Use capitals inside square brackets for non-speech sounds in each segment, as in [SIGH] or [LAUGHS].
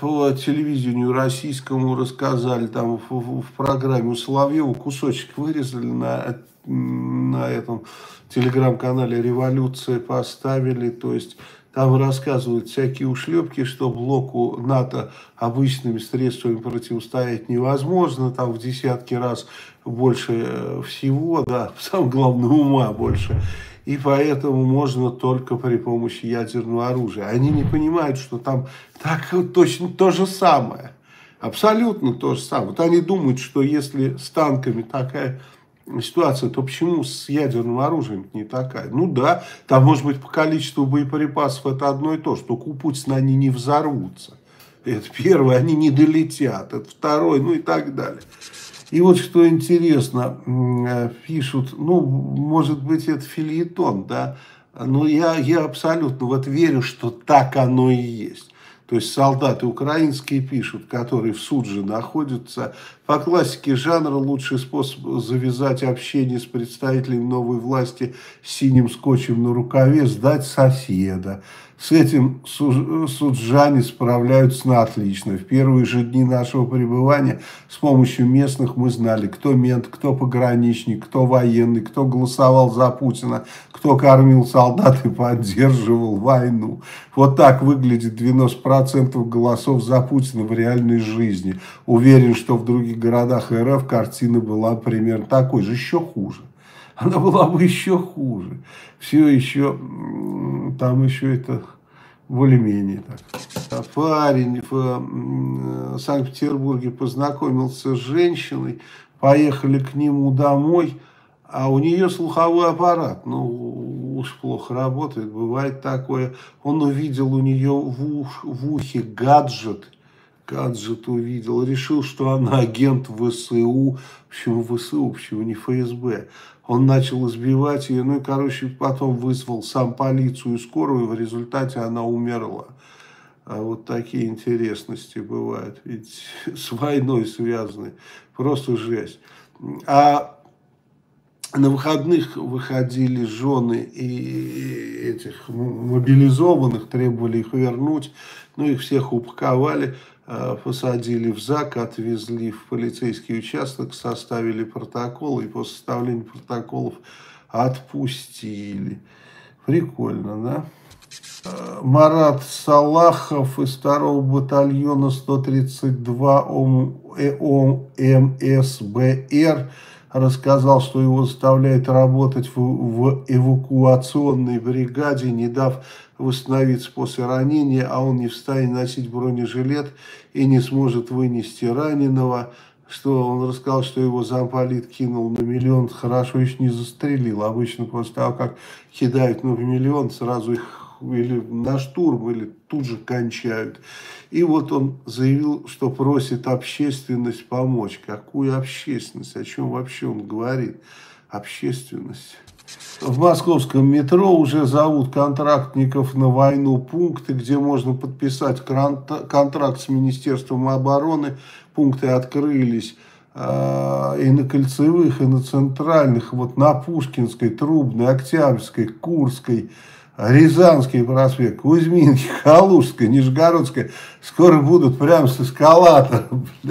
по телевидению российскому рассказали, там в, в, программе у Соловьева кусочек вырезали на, на этом телеграм-канале «Революция» поставили, то есть там рассказывают всякие ушлепки, что блоку НАТО обычными средствами противостоять невозможно, там в десятки раз больше э, всего, да, [LAUGHS] самое главное ума больше и поэтому можно только при помощи ядерного оружия. Они не понимают, что там так точно то же самое. Абсолютно то же самое. Вот они думают, что если с танками такая ситуация, то почему с ядерным оружием не такая? Ну да, там может быть по количеству боеприпасов это одно и то только у Путина они не взорвутся. Это первое, они не долетят. Это второе, ну и так далее. И вот что интересно, э, пишут, ну, может быть, это филитон, да, но я, я абсолютно вот верю, что так оно и есть. То есть солдаты украинские пишут, которые в Судже находятся. По классике жанра лучший способ завязать общение с представителями новой власти синим скотчем на рукаве – сдать соседа. С этим суджане справляются на отлично. В первые же дни нашего пребывания с помощью местных мы знали, кто мент, кто пограничник, кто военный, кто голосовал за Путина, кто кормил солдат и поддерживал войну. Вот так выглядит 90% голосов за Путина в реальной жизни. Уверен, что в других городах РФ картина была примерно такой же, еще хуже она была бы еще хуже. Все еще, там еще это более-менее так. Парень в Санкт-Петербурге познакомился с женщиной, поехали к нему домой, а у нее слуховой аппарат, ну уж плохо работает, бывает такое. Он увидел у нее в, ух, в ухе гаджет, гаджет увидел, решил, что она агент ВСУ, почему ВСУ, почему не ФСБ. Он начал избивать ее, ну и, короче, потом вызвал сам полицию и скорую, и в результате она умерла. А вот такие интересности бывают, ведь [LAUGHS] с войной связаны, просто жесть. А на выходных выходили жены и этих мобилизованных, требовали их вернуть, ну их всех упаковали, посадили в ЗАГ, отвезли в полицейский участок, составили протокол и по составлению протоколов отпустили. Прикольно, да? Э, Марат Салахов из 2 батальона 132 ОМСБР рассказал, что его заставляет работать в, в эвакуационной бригаде, не дав восстановиться после ранения, а он не в носить бронежилет и не сможет вынести раненого. Что он рассказал, что его замполит кинул на миллион, хорошо еще не застрелил. Обычно после того, как кидают на миллион, сразу их или на штурм, или тут же кончают. И вот он заявил, что просит общественность помочь. Какую общественность? О чем вообще он говорит? Общественность. В московском метро уже зовут контрактников на войну пункты, где можно подписать контракт с Министерством обороны. Пункты открылись э, и на кольцевых, и на центральных, вот на Пушкинской, Трубной, Октябрьской, Курской, Рязанский проспект, Кузьминки, Калужская, Нижегородская, скоро будут прямо с эскалатором. [LAUGHS]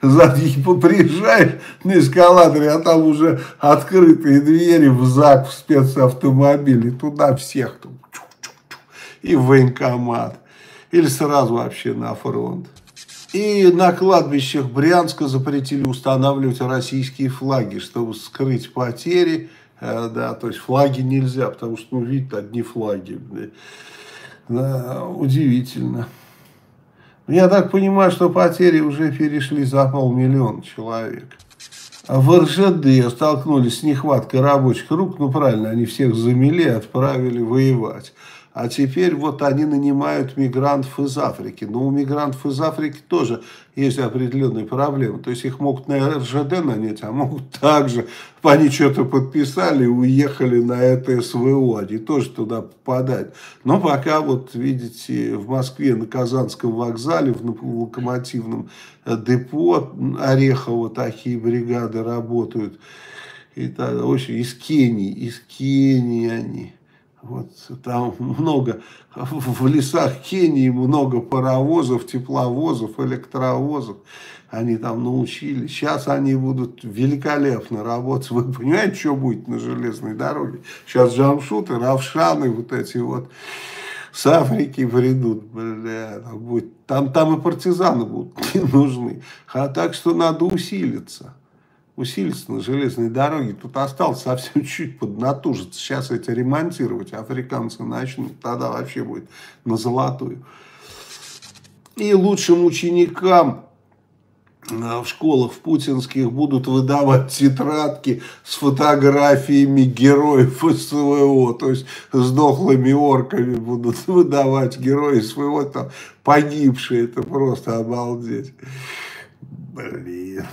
Приезжаешь на эскалаторе, а там уже открытые двери в ЗАГ, в спецавтомобиль, и туда всех там, и в военкомат. Или сразу вообще на фронт. И на кладбищах Брянска запретили устанавливать российские флаги, чтобы скрыть потери да, то есть флаги нельзя, потому что, ну, видите, одни флаги. Да, удивительно. Я так понимаю, что потери уже перешли за полмиллиона человек. А в РЖД столкнулись с нехваткой рабочих рук, ну правильно, они всех замели отправили воевать. А теперь вот они нанимают мигрантов из Африки. Но у мигрантов из Африки тоже есть определенные проблемы. То есть их могут на РЖД нанять, а могут также, они что-то подписали и уехали на это СВО. Они тоже туда попадают. Но пока вот видите в Москве на Казанском вокзале, в локомотивном депо Орехово такие бригады работают. И так, очень, из Кении, из Кении они Вот там много, в лесах Кении много паровозов, тепловозов, электровозов. Они там научились. Сейчас они будут великолепно работать. Вы понимаете, что будет на железной дороге? Сейчас джамшуты, равшаны, вот эти вот с Африки придут, бля, там, будет, там, там и партизаны будут не [LAUGHS] нужны. А так что надо усилиться усилиться на железной дороге. Тут осталось совсем [LAUGHS] чуть поднатужиться. Сейчас эти ремонтировать африканцы начнут, тогда вообще будет на золотую. И лучшим ученикам в школах в путинских будут выдавать тетрадки с фотографиями героев СВО, то есть с дохлыми орками будут [LAUGHS] выдавать герои своего там погибшие, это просто обалдеть. Блин.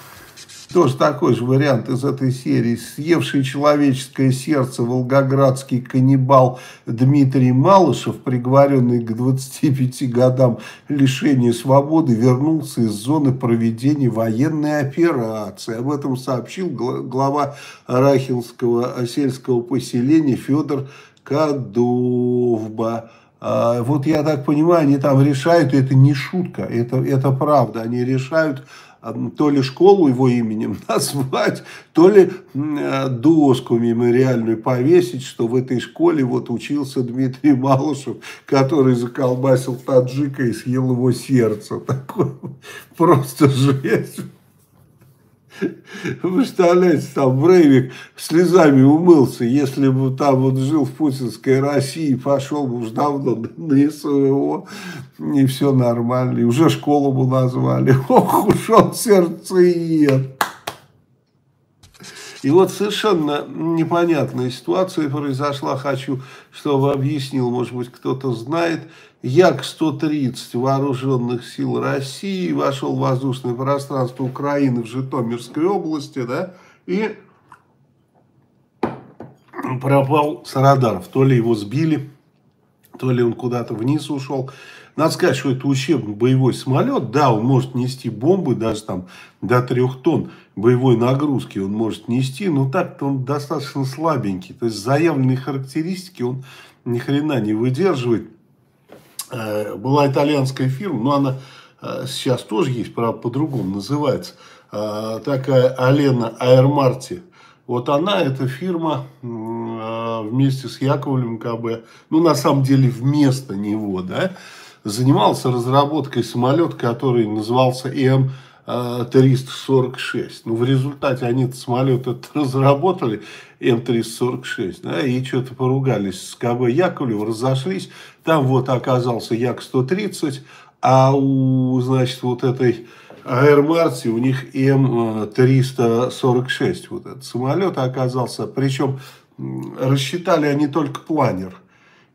Тоже такой же вариант из этой серии. Съевший человеческое сердце волгоградский каннибал Дмитрий Малышев, приговоренный к 25 годам лишения свободы, вернулся из зоны проведения военной операции. Об этом сообщил глава Рахилского сельского поселения Федор Кадовба. А, вот я так понимаю, они там решают, это не шутка, это, это правда, они решают то ли школу его именем [LAUGHS] назвать, то ли э, доску мемориальную повесить, что в этой школе вот учился Дмитрий Малышев, который заколбасил таджика и съел его сердце. [LAUGHS] Такое просто жесть. Представляете, там Брейвик слезами умылся, если бы там вот жил в путинской России, пошел бы уже давно на СВО, и все нормально, и уже школу бы назвали. [LAUGHS] Ох уж он сердцеед. И вот совершенно непонятная ситуация произошла. Хочу, чтобы объяснил, может быть, кто-то знает. Як-130 вооруженных сил России вошел в воздушное пространство Украины в Житомирской области, да, и пропал с радаров. То ли его сбили, то ли он куда-то вниз ушел. Надо сказать, что это учебный боевой самолет. Да, он может нести бомбы даже там до трех тонн боевой нагрузки он может нести, но так-то он достаточно слабенький. То есть заявленные характеристики он ни хрена не выдерживает. Э, была итальянская фирма, но она э, сейчас тоже есть, правда, по-другому называется. Э, такая Алена Аэрмарти. Вот она, эта фирма, вместе с Яковлевым КБ, ну, на самом деле, вместо него, да, занимался разработкой самолета, который назывался М-346. Ну, в результате они самолет этот разработали, М-346, да, и что-то поругались с КБ Яковлев, разошлись. Там вот оказался Як-130, а у, значит, вот этой Air Марти у них М-346, вот этот самолет оказался. Причем рассчитали они только планер –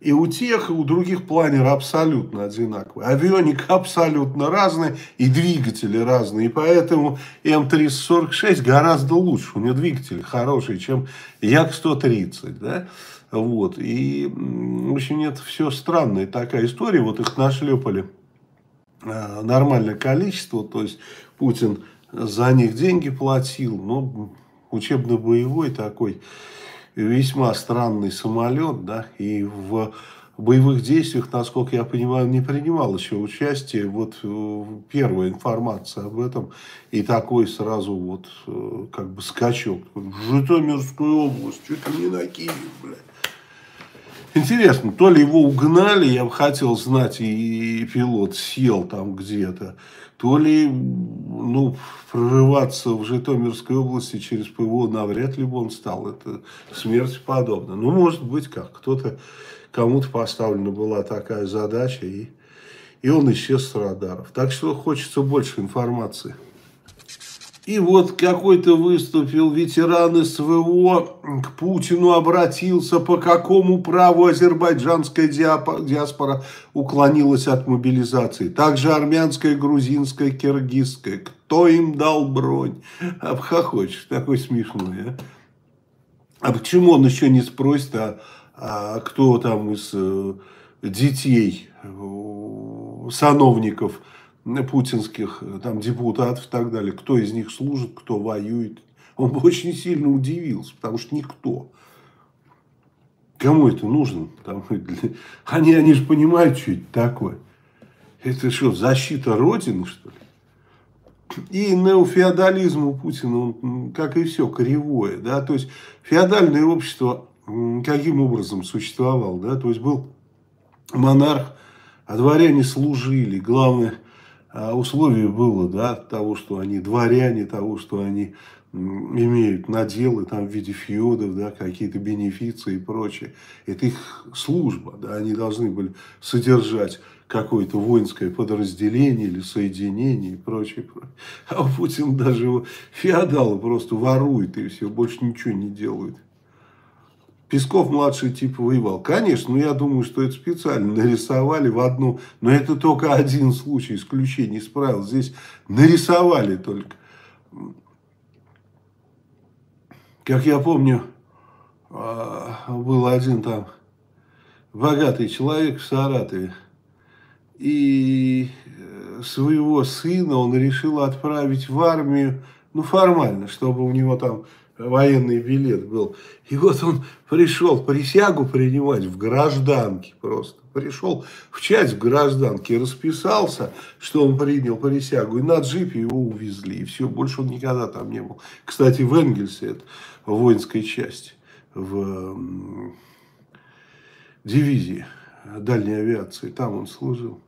и у тех, и у других планер абсолютно одинаковый. Авионик абсолютно разный, и двигатели разные. И поэтому М346 гораздо лучше. У него двигатели хорошие, чем Як-130. Да? Вот. И, в общем, это все странная такая история. Вот их нашлепали а, нормальное количество. То есть, Путин за них деньги платил. Но учебно-боевой такой весьма странный самолет, да, и в боевых действиях, насколько я понимаю, не принимал еще участие. Вот э, первая информация об этом. И такой сразу вот э, как бы скачок. Житомирскую область, чуть ли не на Киев, блядь. Интересно, то ли его угнали, я бы хотел знать, и пилот сел там где-то, то ли ну, прорываться в Житомирской области через ПВО навряд ли бы он стал. Это смерть подобно. Ну, может быть, как. Кто-то, кому-то поставлена была такая задача, и, и он исчез с радаров. Так что хочется больше информации. И вот какой-то выступил ветеран СВО, к Путину обратился, по какому праву азербайджанская диаспора уклонилась от мобилизации. Также армянская, грузинская, киргизская. Кто им дал бронь? Обхохочешь, такой смешной, а? А почему он еще не спросит, а, а кто там из э, детей, э, сановников, путинских там, депутатов и так далее, кто из них служит, кто воюет. Он бы очень сильно удивился, потому что никто. Кому это нужно? Там, [LAUGHS] они, они же понимают, что это такое. Это что, защита Родины, что ли? И неофеодализм у Путина, он, как и все, кривое. Да? То есть, феодальное общество каким образом существовало? Да? То есть, был монарх, а дворяне служили. Главное условие было да, того, что они дворяне, того, что они имеют наделы там, в виде фьодов, да, какие-то бенефиции и прочее. Это их служба. Да, они должны были содержать какое-то воинское подразделение или соединение и прочее. прочее. А Путин даже его феодалы просто ворует и все, больше ничего не делают. Песков младший типа воевал. Конечно, но я думаю, что это специально нарисовали в одну. Но это только один случай, исключение из правил. Здесь нарисовали только. Как я помню, а, был один там богатый человек в Саратове. И э, своего сына он решил отправить в армию, ну формально, чтобы у него там военный билет был. И вот он пришел присягу принимать в гражданке просто. Пришел в часть в гражданке, расписался, что он принял присягу, и на джипе его увезли. И все, больше он никогда там не был. Кстати, в Энгельсе, это в воинской части, в дивизии дальней авиации, там он служил.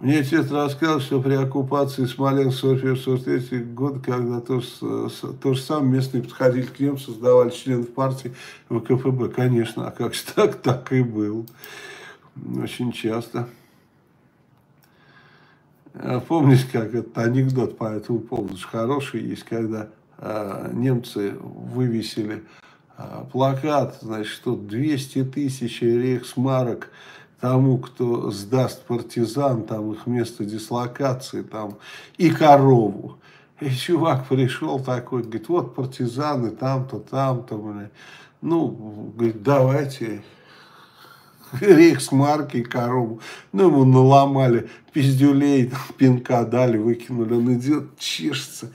Мне отец рассказал, что при оккупации Смоленска в 1943 год, когда то, то же самое местные подходили к ним, создавали членов партии ВКПБ. Конечно, а как же [LAUGHS] так, так и было. Очень часто. А помните, как этот анекдот по этому поводу хороший есть, когда а, немцы вывесили а, плакат, значит, что 200 тысяч рейхсмарок тому, кто сдаст партизан, там их место дислокации, там, и корову. И чувак пришел такой, говорит, вот партизаны там-то, там-то. Ну, говорит, давайте рейхсмарки и корову. Ну, ему наломали пиздюлей, пинка дали, выкинули. Он идет, чешется.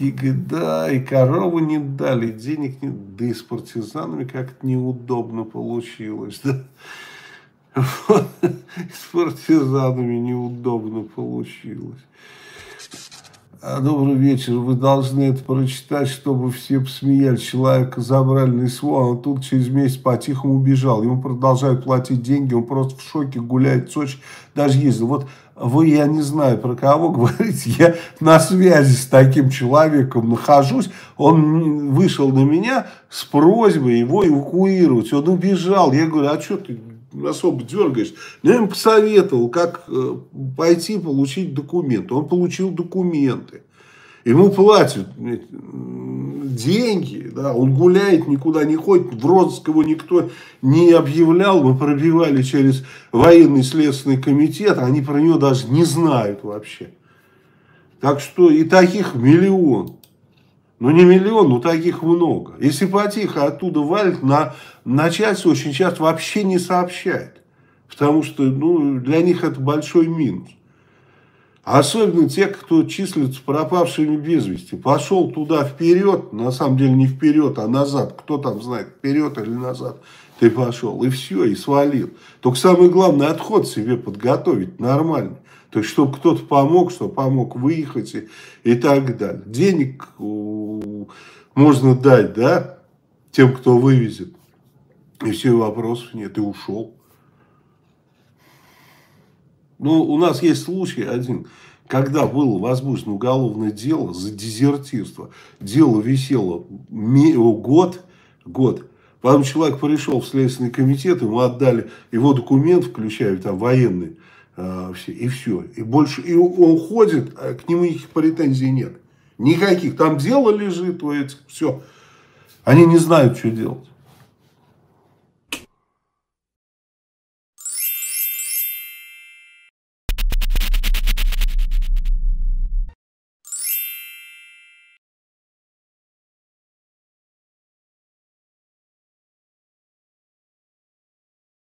И говорит, да, и корову не дали, денег нет. Да и с партизанами как-то неудобно получилось. Да? [LAUGHS] С партизанами неудобно получилось. А, добрый вечер. Вы должны это прочитать, чтобы все посмеялись. Человека забрали на СВО, а тут через месяц по-тихому убежал. Ему продолжают платить деньги, он просто в шоке гуляет в Сочи, даже ездил. Вот вы, я не знаю, про кого [LAUGHS] говорите, я на связи с таким человеком нахожусь. Он вышел на меня с просьбой его эвакуировать. Он убежал. Я говорю, а что ты особо дергаешь. Я ему посоветовал, как э, пойти получить документы. Он получил документы. Ему платят деньги, да, он гуляет, никуда не ходит, в розыск его никто не объявлял, мы пробивали через военный следственный комитет, они про него даже не знают вообще. Так что и таких миллион. Ну, не миллион, но таких много. Если потихо оттуда валит, на начальство очень часто вообще не сообщает. Потому что ну, для них это большой минус. Особенно те, кто числится пропавшими без вести. Пошел туда вперед, на самом деле не вперед, а назад. Кто там знает, вперед или назад ты пошел. И все, и свалил. Только самое главное, отход себе подготовить нормально. То есть, чтобы кто-то помог, чтобы помог выехать и, и так далее. Денег можно дать, да, тем, кто вывезет. И все, вопросов нет, и ушел. Ну, у нас есть случай один, когда было возбуждено уголовное дело за дезертирство. Дело висело год, год. Потом человек пришел в Следственный комитет, ему отдали его документ, включая там военный, а, все, и все. И больше и он ходит, а к нему никаких претензий нет. Никаких. Там дело лежит, все. Они не знают, что делать.